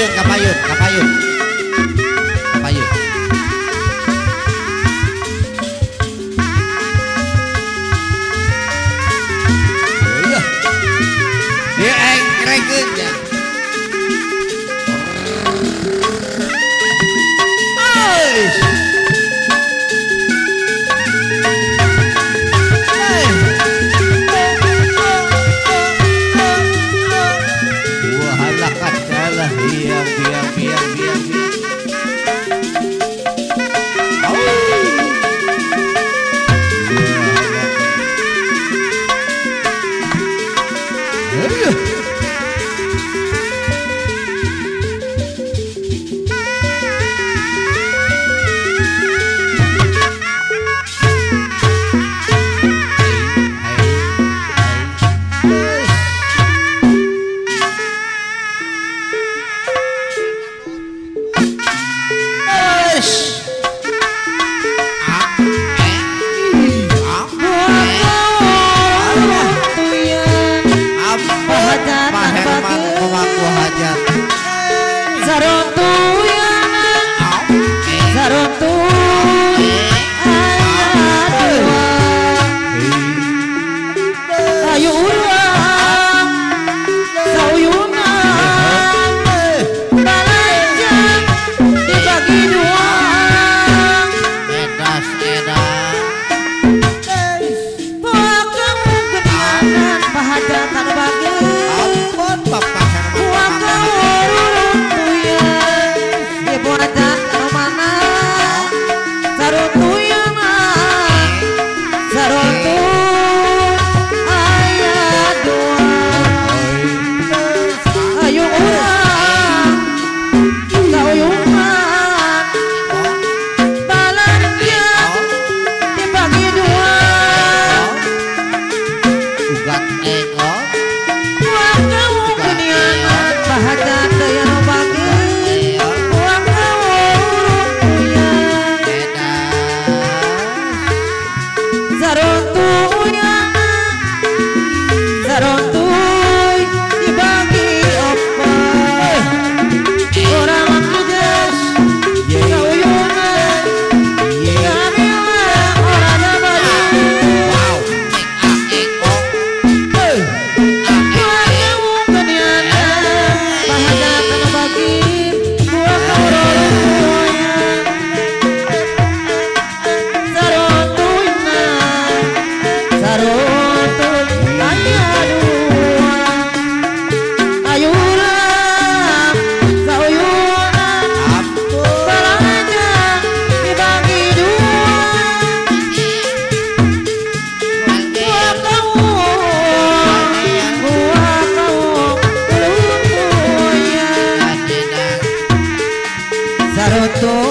kapayun, kapayun. Kapayun. करो तो